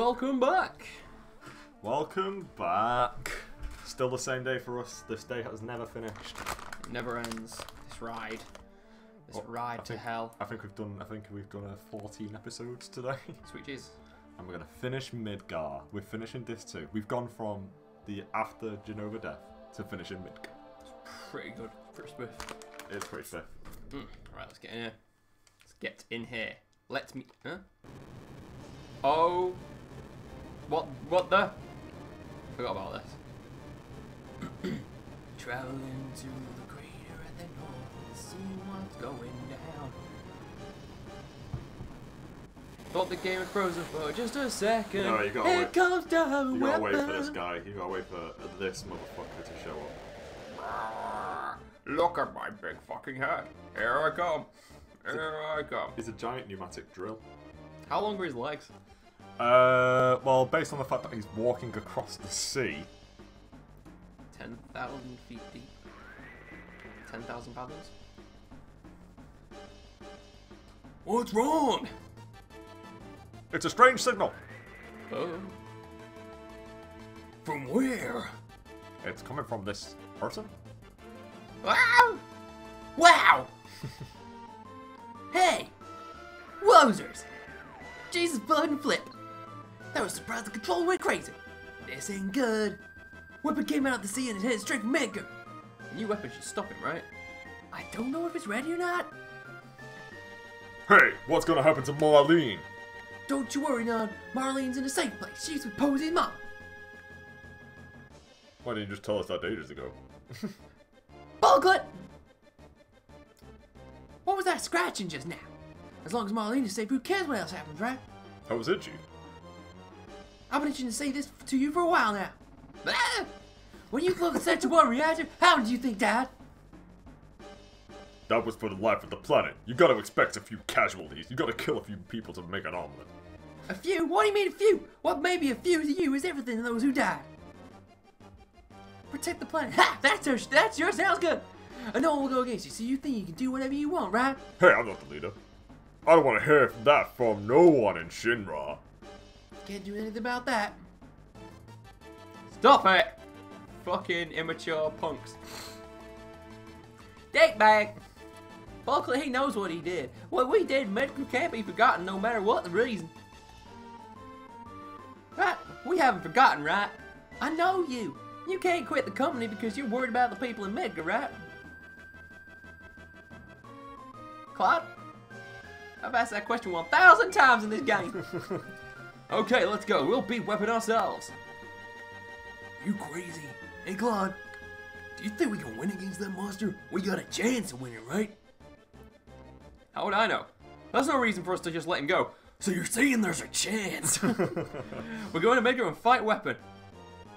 Welcome back. Welcome back. Still the same day for us. This day has never finished. It never ends. This ride. This Oh, ride I to think- hell. I think we've done. I think we've done uh, 14 episodes today, Sweet cheese. and we're gonna finish Midgar. We're finishing this too. We've gone from the after Jenova death to finishing Midgar. It's pretty good. Pretty smooth. It's pretty swift. Mm. Right, let's get in here. Let's get in here. Let me. Huh? Oh. What? What the? Forgot about this. Traveling to the crater at the north to see what's going down. Thought the game had frozen for just a second. No, you gotta Here wait. comes down. You gotta wait for this guy. You gotta wait for this motherfucker to show up. Look at my big fucking head. Here I come. Here I come. He's a giant pneumatic drill. How long were his legs? Uh, well, based on the fact that he's walking across the sea, 10,000 feet deep. 10,000 fathoms? What's wrong? it's a strange signal. Oh. From where? It's coming from this person. Wow! Wow! hey! Wozers! Jesus blood and flip! That was surprised the controller went crazy. This ain't good. Weapon came out of the sea and it hit straight for Midgar. New weapon should stop him, right? I don't know if it's ready or not. Hey, what's gonna happen to Marlene? Don't you worry, Nod. Marlene's in a safe place. She's with Posy's mom. Why didn't you just tell us that ages ago? Buglet! What was that scratching just now? As long as Marlene is safe, who cares what else happens, right? How was itchy? I've been itching to say this to you for a while now. Ah! When you blew the Sector 1 reactor, how did you think, Dad? That was for the life of the planet. You gotta expect a few casualties. You gotta kill a few people to make an omelet. A few? What do you mean a few? What may be a few to you is everything to those who died. Protect the planet. Ha! That's your, that's your sounds good. And no one will go against you, so you think you can do whatever you want, right? Hey, I'm not the leader. I don't want to hear that from no one in Shinra. Can't do anything about that. Stop it! Fucking immature punks. Dickbag! Buckley, he knows what he did. What we did, medical can't be forgotten no matter what the reason. Right? We haven't forgotten, right? I know you. You can't quit the company because you're worried about the people in Midgar, right? Cloud? I've asked that question 1,000 times in this game. Okay, let's go. We'll beat Weapon ourselves. You crazy? Hey, Claude. Do you think we can win against that monster? We got a chance of winning, right? How would I know? That's no reason for us to just let him go. So you're saying there's a chance? We're going to Midgar and fight Weapon.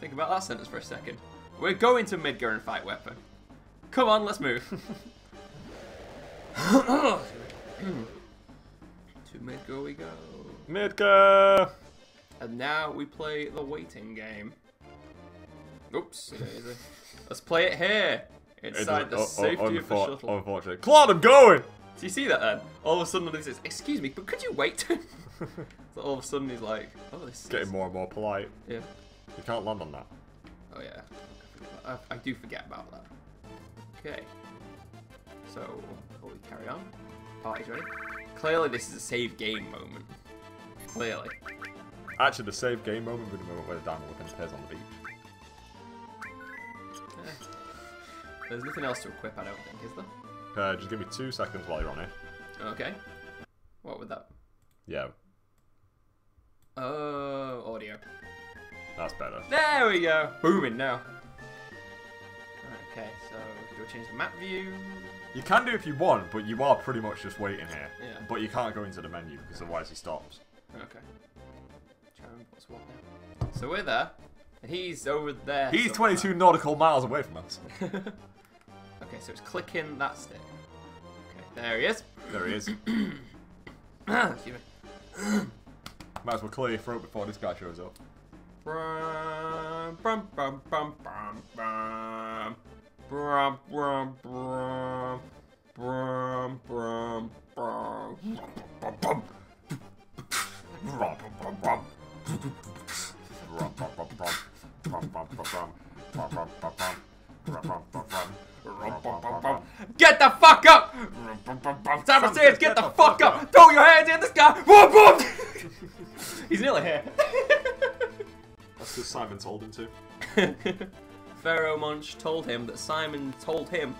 Think about that sentence for a second. We're going to Midgar and fight Weapon. Come on, let's move. to Midgar we go. Midgar! And now we play the waiting game. Oops. Let's play it here. Inside the Oh, oh, safety of the shuttle. Unfortunately. Claude, I'm going! Do you see that then? All of a sudden this is, excuse me, but could you wait? so all of a sudden he's like, oh this is... Getting more and more polite. Yeah. You can't land on that. Oh yeah. I, I do forget about that. Okay. So, we carry on? Party's ready? Clearly this is a save game moment. Clearly. Actually, the save game moment would be the moment where the diamond weapon appears on the beach. Yeah. There's nothing else to equip, I don't think, is there? Uh, just give me two seconds while you're on it. Okay. What would that? Yeah, Oh, audio. that's better. There we go. Booming now. Okay, so do I change the map view? You can do if you want, but you are pretty much just waiting here. Yeah. But you can't go into the menu because otherwise he stops. Okay. What's what now. So we're there, and he's over there. He's somewhere. 22 nautical miles away from us. okay, so it's clicking that stick. Okay, there he is. There he is. Excuse me. Might as well clear your throat before this guy shows up. Get the fuck up! Simon says, get the fuck up! Throw your hands in the sky! Whoop, whoop! He's nearly here. That's because Simon told him to. Pharoahe Monch told him that Simon told him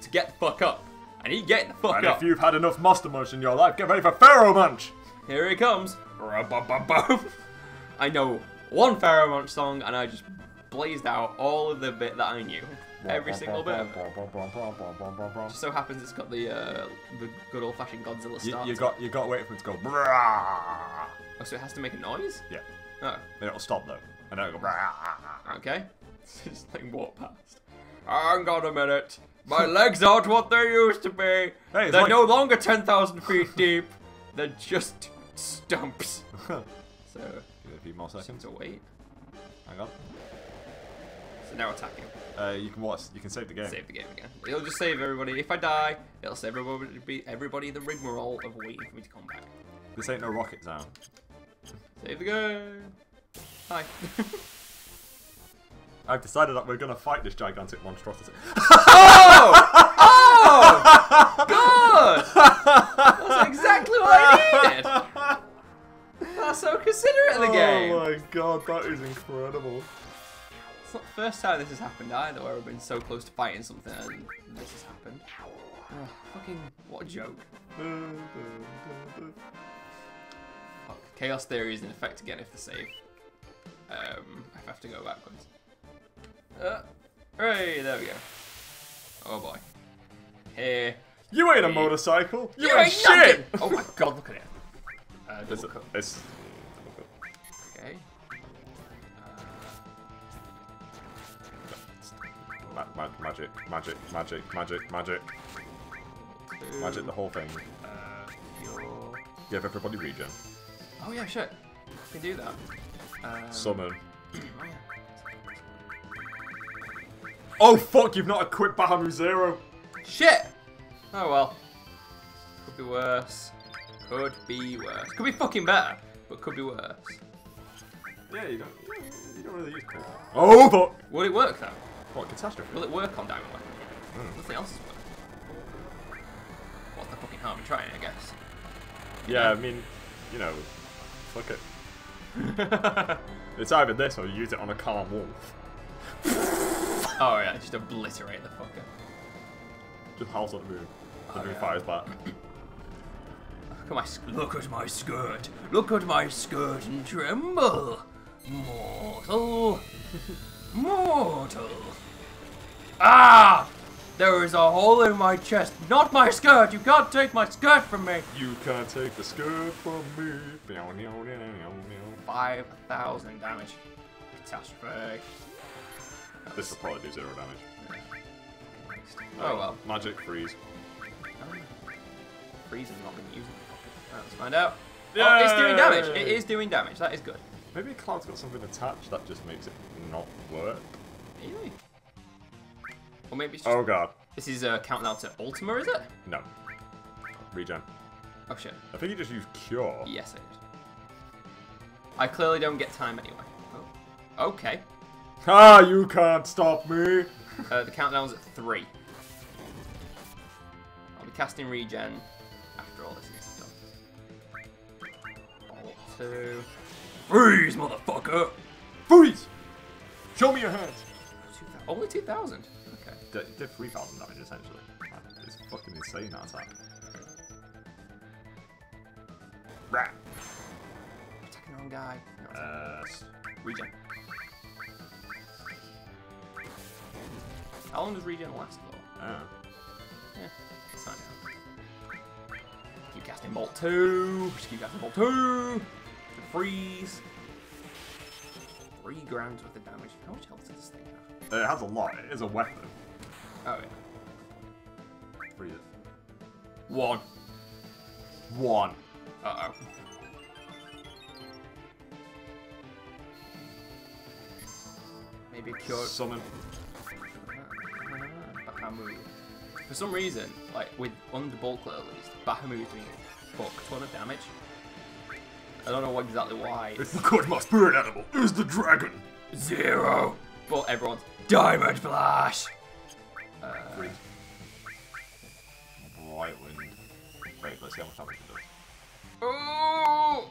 to get the fuck up. And he get the fuck And up. And if you've had enough Monster Munch in your life, get ready for Pharoahe Monch! Here he comes. I know one Pharoahe song and I just blazed out all of the bit that I knew. Every single bit of it. Just so happens it's got the uh, the good old fashioned Godzilla You, start. you got you got to wait for it to go. Oh, so it has to make a noise? Yeah, Oh, then it'll stop though, and then it'll go. Okay. just like walk past. Hang on a minute. My legs aren't what they used to be. Hey, They're like- no longer 10,000 feet deep. They're just stumps. So, Give it a few more seconds. to wait. Hang on. So now attacking. Uh, you can watch. You can save the game. Save the game again. It'll just save everybody. If I die, it'll save everybody, Be everybody the rigmarole of waiting for me to come back. This ain't no rocket town. Save the game. Hi. I've decided that we're gonna fight this gigantic monstrosity. oh! Oh! Good! That's exactly what I needed! Considerate of the game! Oh my god, that is incredible. It's not the first time this has happened either, where I've been so close to fighting something and this has happened. Ugh, fucking, what a joke. Fuck. Chaos Theory is in effect again if the save. Um, I have to go backwards. Uh, hooray, there we go. Oh boy. Here. You ain't a motorcycle. You, You ain't ain't shit. Oh my god, look at it. Uh, It's, it's ma- ma- magic, magic, magic, magic, magic, Two, magic. The whole thing. uh, your- Give everybody regen. Oh yeah, shit. I can do that. Um, Summon. oh, yeah. Oh fuck! You've not equipped Bahamut Zero. Shit! Oh well. Could be worse. Could be worse. Could be fucking better, but could be worse. Yeah, you don't. You don't really use crit. Oh fuck! Will it work though? What catastrophe? Will it work on Diamond Weapon? Hmm. Nothing else is work. What's the fucking harm in trying, I guess? Yeah, I mean, you know, fuck it. It's either this or you use it on a calm wolf. oh yeah, just obliterate the fucker. Just howls at the moon. The Oh, moon yeah. fires back. Look at my look at my skirt. Look at my skirt and tremble. Mortal. Mortal. Ah! There is a hole in my chest. Not my skirt. You can't take my skirt from me. You can't take the skirt from me. 5,000 damage. Catastrophe. This will probably do zero damage. Oh well. Magic freeze. Freeze has not been used. Let's find out. Oh, it's doing damage. It is doing damage. That is good. Maybe Cloud's got something attached that just makes it not work. Really? Or maybe it's just, Oh god. this is a countdown to Ultima, is it? No. Regen. Oh shit. I think you just used cure. Yes, I did. I clearly don't get time anyway. Oh. Okay. Ah, you can't stop me. Uh, the countdown's at three. I'll be casting regen after all this is done. Bolt two. Freeze, motherfucker! Freeze! Show me your hands. 2,000 Only 2,000. Okay. Did, did 3,000 damage essentially. It's fucking insane that attack. Rat. Attacking the wrong guy. Uh, regen. How long does regen last though? ah. Yeah, it's fine now. Keep casting Bolt 2. Just keep casting Bolt 2. Freeze. Three grams worth of damage. How much health does this thing have? Uh, It has a lot. It is a weapon. Oh, yeah. Freeze it. One. One. Uh oh. Maybe cure. Summon. Bahamut. For some reason, like with under bulk at least, Bahamut is doing a fuck ton of damage. I don't know exactly why. It's because my spirit animal is the dragon. Zero. But everyone's Diamond Flash. Uh. White wind. Wait, let's see how much damage it does. oh!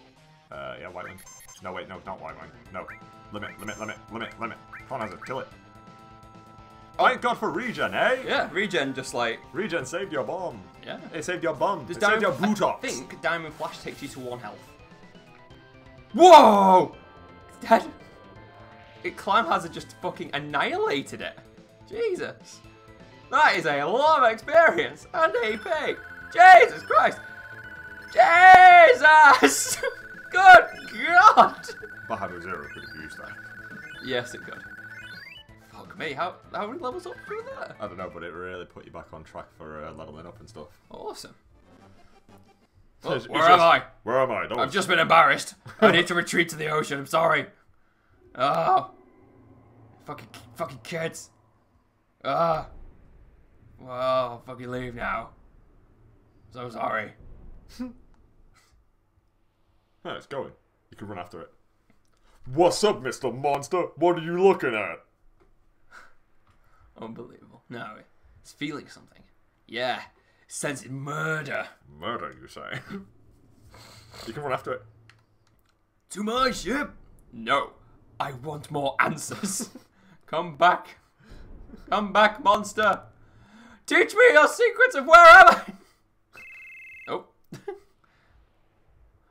Uh, yeah, white wind. No, wait, no, not white wind. No. Limit, limit, limit, limit, limit. Come on, Hazard, kill it. Thank God for regen, eh? Yeah, regen just like Regen saved your bomb. yeah. It saved your bum. Does It saved your Diamond- bootox. I think Diamond Flash takes you to one health. Whoa! It's dead. It Climhazzard just fucking annihilated it. Jesus. That is a lot of experience and AP. Jesus Christ. Jesus! Good God! Bahamut Zero could have used that. Yes, it could. Fuck me, how, how many levels up through there? I don't know, but it really put you back on track for uh, leveling up and stuff. Awesome. Oh, it's- where it's am just- I? Where am I? Don't I've just been embarrassed. I need to retreat to the ocean. I'm sorry. Oh. Fucking, fucking kids. Ah. Well, fucking leave now. So sorry. Yeah, it's going. You can run after it. What's up, Mr. Monster? What are you looking at? Unbelievable. No, it's feeling something. Yeah, sensing murder. Murder, you say? you can run after it. To my ship. No, I want more answers. Come back. Come back, monster. Teach me your secrets of where am I? Oh.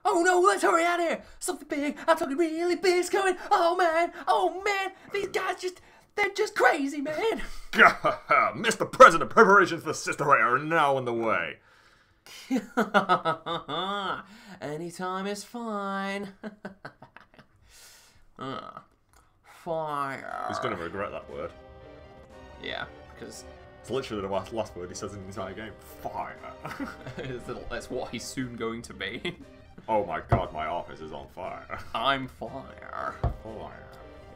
oh no, let's hurry out of here. Something big, I'm talking really big is coming. Oh man, oh man, these guys just, they're just crazy, man. Mr. President, preparations for Sister Ray are now in the way. Anytime is fine. uh, fire. He's gonna regret that word. Yeah, because It's literally the last, last word he says in the entire game. Fire. that's what he's soon going to be. oh my god, my office is on fire. I'm fire. Fire.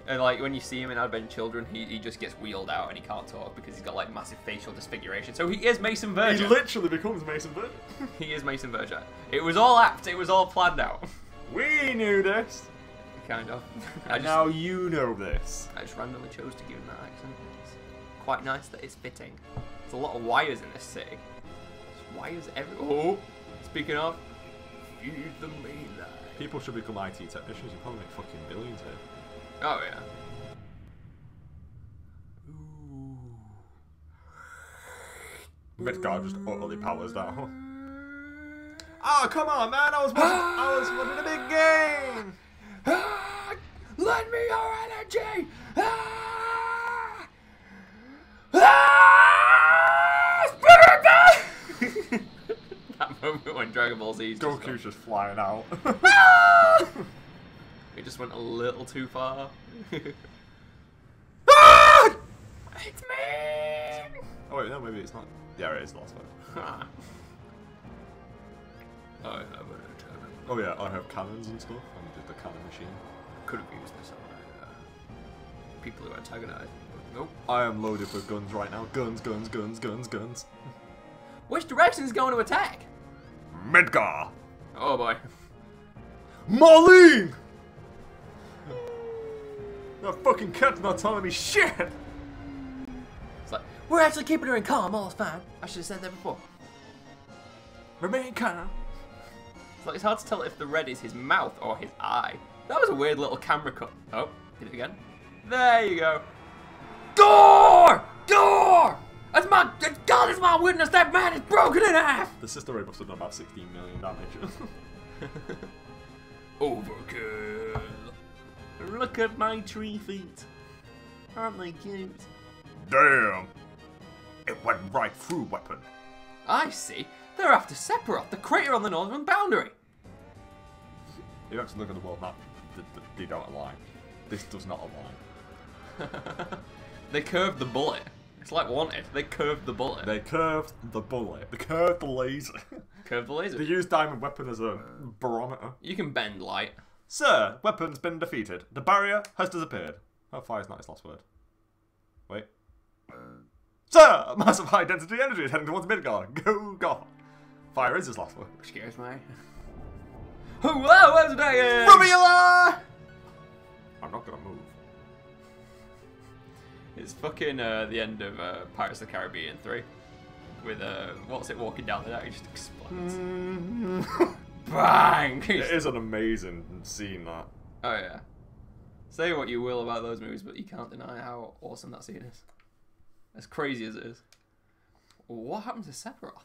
And like when you see him in Advent Children, he, he just gets wheeled out and he can't talk because he's got like massive facial disfiguration. So he is Mason Verger. He literally becomes Mason Verger. he is Mason Verger. It was all apt. It was all planned out. we knew this. kind of. I And just, now you know this. I just randomly chose to give him that accent. Quite nice that it's fitting. There's a lot of wires in this city. There's wires every. Oh, speaking of, feed the mainline. People should become IT technicians. You probably make fucking billions here. Oh yeah. Ooh. Midgar just utterly powers down. Oh come on, man! I was watching, I was watching a big game. Ah, lend me your energy! That moment when Dragon Ball Z just Goku's just flying out. It just went a little too far. Ah! it's me! oh wait, no, maybe it's not. Yeah, it is the last one. I have an antenna. Oh yeah, I have cannons and stuff. I'm just a cannon machine. Could have used this on uh, people who antagonize me, nope. I am loaded with guns right now. Guns, guns, guns, guns, guns. Which direction is going to attack? Midgar! Oh boy. Marlene! That fucking cat's not telling me shit! It's like, we're actually keeping her in calm, all's fine. I should have said that before. Remain calm. It's like, it's hard to tell if the red is his mouth or his eye. That was a weird little camera cut. Oh, did it again. There you go. Door! Door! That's my, God is my witness, that man is broken in half! The sister ray must have done about 16 million damage. Overkill. Look at my tree feet. Aren't they cute? Damn! It went right through weapon. I see. They're after Sephiroth, the crater on the northern boundary. If you actually look at the world map, th- th- they don't align. This does not align. They curved the bullet. It's like wanted. They curved the bullet. They curved the bullet. They curved the laser. curved the laser. they used diamond weapon as a barometer. You can bend light. Sir, weapon's been defeated. The barrier has disappeared. Oh, fire's not his last word. Wait. Sir, massive high density energy is heading towards Midgar. Go, God. Fire is his last word. Excuse me. Whoa, where's the dragon? I'm not gonna move. It's fucking uh, the end of uh, Pirates of the Caribbean 3. With, uh, what's it walking down the deck? It just explodes. Bang! it is an amazing scene, that. Oh, yeah. Say what you will about those movies, but you can't deny how awesome that scene is. As crazy as it is. What happened to Sephiroth?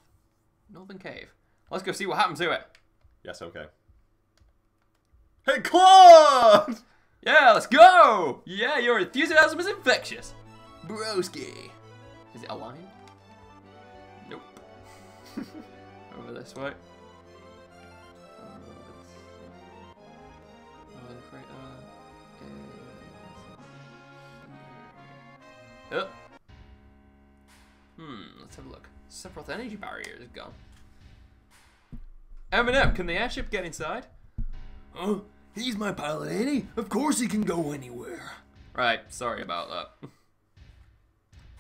Northern Cave. Let's go see what happened to it. Yes, okay. Hey, Claude! Yeah, let's go! Yeah, your enthusiasm is infectious. Broski. Is it a line? Nope. Over this way. Uh, let's- over the crater is. Oh. Hmm, let's have a look. Sephiroth energy barrier is gone. Eminem, can the airship get inside? Oh, he's my pilot, ain't he? Of course he can go anywhere. Right, sorry about that.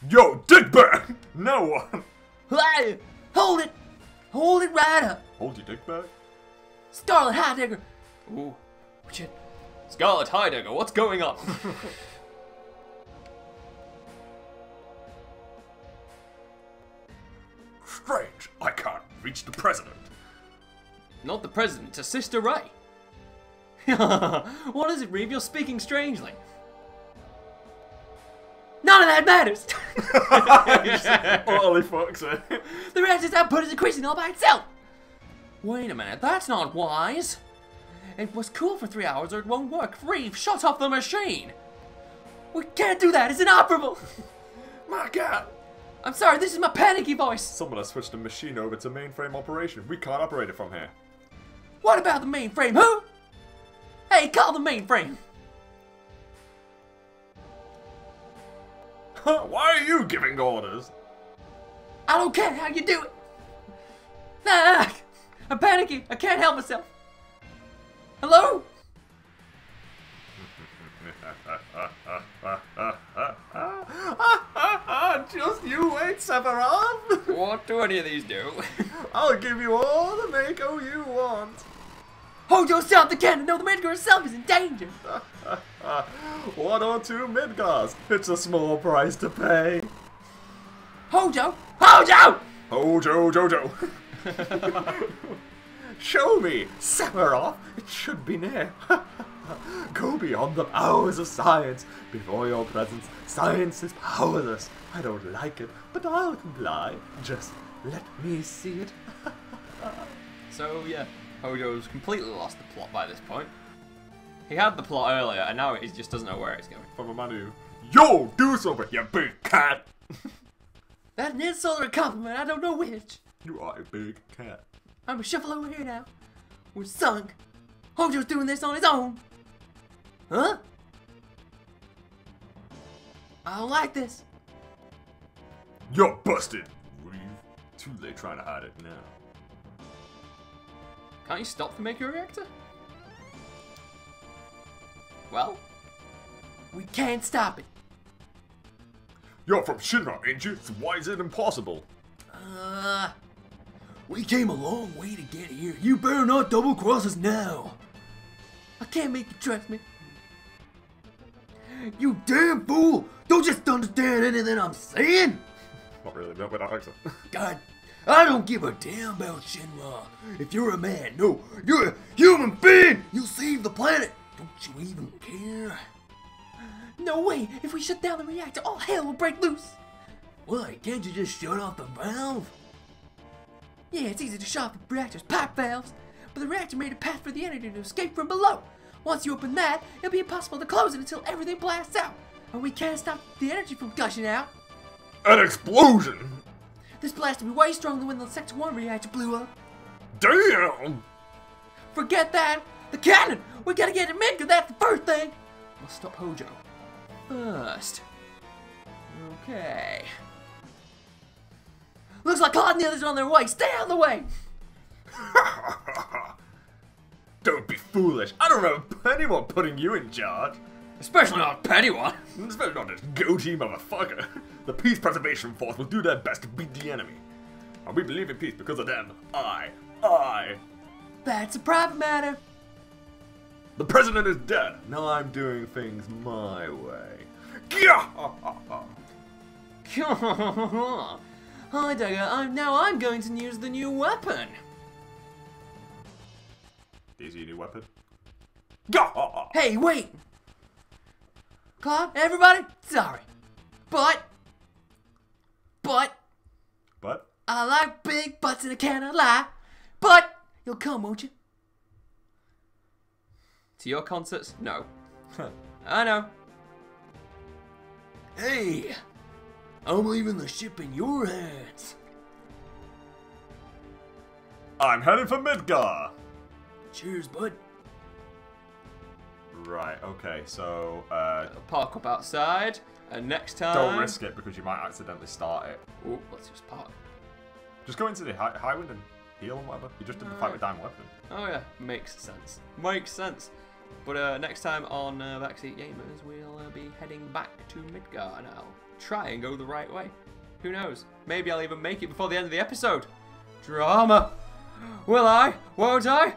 Yo, dickbag! No one! Hey, hold it! Hold it right up! Hold your dickbag? Scarlet Heidegger! Ooh, shit. Scarlet Heidegger, what's going on? Strange, I can't reach the president. Not the president, it's a Sister Ray. what is it, Reeve? You're speaking strangely. None of that matters! Utterly fucks it. the reactor's output is increasing all by itself! Wait a minute, that's not wise. It was cool for three hours or it won't work. Reeve, shut off the machine. We can't do that, it's inoperable! My god! I'm sorry, this is my panicky voice! Someone has switched the machine over to mainframe operation. We can't operate it from here. What about the mainframe, huh? Hey, call the mainframe! Why are you giving orders? I don't care how you do it! Nah, nah, nah. I'm panicky, I can't help myself! Hello? Just you wait, Sephiroth! What do any of these do? I'll give you all the Mako you want. Hold yourself the cannon, know the man herself is in danger! One or two Midgars. It's a small price to pay. Hojo! Hojo! Hojo Jojo. Show me, Sephiroth. It should be near. Go beyond the powers of science. Before your presence, science is powerless. I don't like it, but I'll comply. Just let me see it. so, yeah, Hojo's completely lost the plot by this point. He had the plot earlier, and now he just doesn't know where it's going. From a man who, yo, do something, you big cat. that is an insult or a compliment, I don't know which. You are a big cat. I'm gonna shuffle over here now. We're sunk. Hojo's doing this on his own. Huh? I don't like this. You're busted. Too late trying to hide it now. Can't you stop the Mako reactor? Well, We can't stop it. You're from Shinra, ain't you? So why is it impossible? Uh, we came a long way to get here. You better not double cross us now. I can't make you trust me. You damn fool! Don't just understand anything I'm saying. Not really, not with that accent. God, I don't give a damn about Shinra. If you're a man, no, you're a human being. You save the planet. Don't you even care? No way. If we shut down the reactor, all hell will break loose. Why can't you just shut off the valve? Yeah, it's easy to shut off the reactor's pipe valves, but the reactor made a path for the energy to escape from below. Once you open that, it'll be impossible to close it until everything blasts out, and we can't stop the energy from gushing out. An explosion! This blast will be way stronger than when the Sector 1 reactor blew up. Damn! Forget that! The cannon! We gotta get him in, cause that's the first thing! we'll stop Hojo. First. Okay. Looks like Claude and the others are on their way. Stay out of the way! Don't be foolish. I don't remember anyone putting you in charge. Especially not petty one. Especially not this goatee motherfucker. The Peace Preservation Force will do their best to beat the enemy. And we believe in peace because of them. I, I, That's a private matter. The president is dead. Now I'm doing things my way. Hi, Dagger. I'm now. I'm going to use the new weapon. Is your new weapon? Hey, wait. Claude, everybody, sorry, but, but But I like big butts and I cannot lie. But you'll come, won't you? To your concerts? No. I know. Hey, I'm leaving the ship in your hands. I'm heading for Midgar. Cheers, bud. Right. Okay. So uh, Park up outside, and next time. don't risk it because you might accidentally start it. Ooh, let's just park. Just go into the high, high wind and heal and whatever. You just did the fight with Diamond Weapon. Oh yeah, makes sense. Makes sense. But uh, next time on uh, Backseat Gamers, we'll uh, be heading back to Midgar, and I'll try and go the right way. Who knows? Maybe I'll even make it before the end of the episode. Drama. Will I? Won't I?